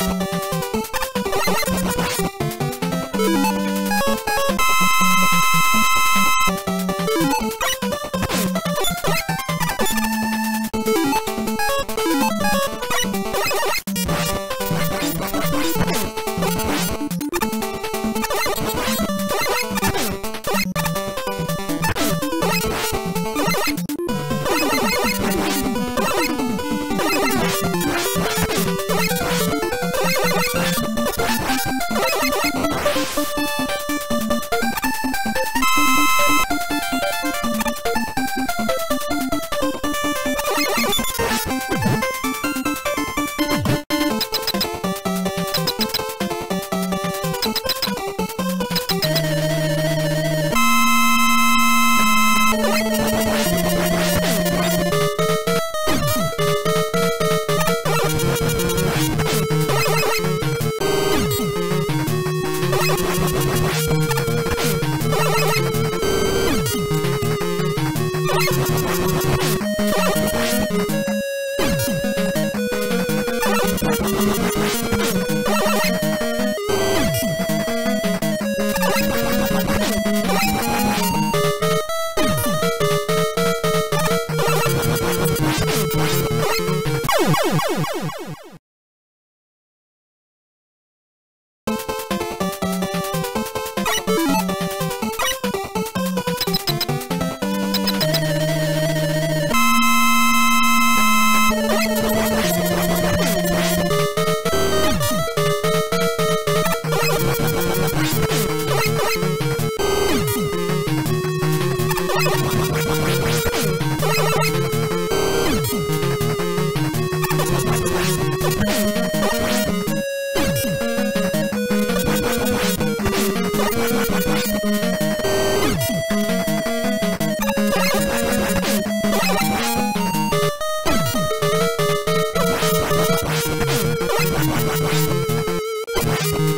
you ハハハハ You